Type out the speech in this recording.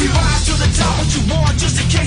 If you rise to the top, what you want just to keep.